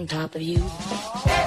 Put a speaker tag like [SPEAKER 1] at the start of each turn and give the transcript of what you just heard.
[SPEAKER 1] on top of you.